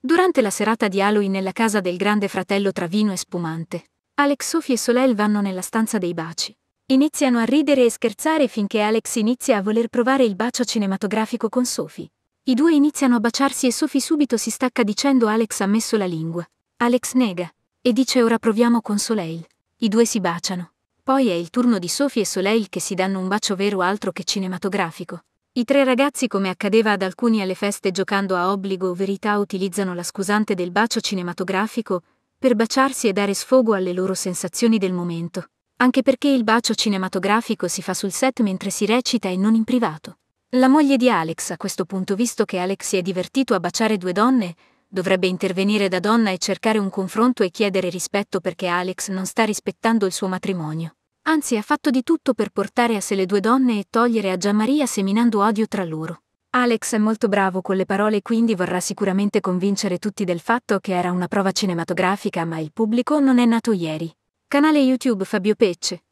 Durante la serata di Halloween nella casa del grande fratello tra vino e spumante, Alex, Sophie e Soleil vanno nella stanza dei baci. Iniziano a ridere e scherzare finché Alex inizia a voler provare il bacio cinematografico con Sophie. I due iniziano a baciarsi e Sophie subito si stacca dicendo Alex ha messo la lingua. Alex nega e dice ora proviamo con Soleil. I due si baciano. Poi è il turno di Sophie e Soleil che si danno un bacio vero altro che cinematografico. I tre ragazzi, come accadeva ad alcuni alle feste giocando a obbligo o verità, utilizzano la scusante del bacio cinematografico per baciarsi e dare sfogo alle loro sensazioni del momento. Anche perché il bacio cinematografico si fa sul set mentre si recita e non in privato. La moglie di Alex, a questo punto, visto che Alex si è divertito a baciare due donne, dovrebbe intervenire da donna e cercare un confronto e chiedere rispetto perché Alex non sta rispettando il suo matrimonio. Anzi, ha fatto di tutto per portare a sé le due donne e togliere a Gianmaria seminando odio tra loro. Alex è molto bravo con le parole quindi vorrà sicuramente convincere tutti del fatto che era una prova cinematografica ma il pubblico non è nato ieri. Canale YouTube Fabio Pecce.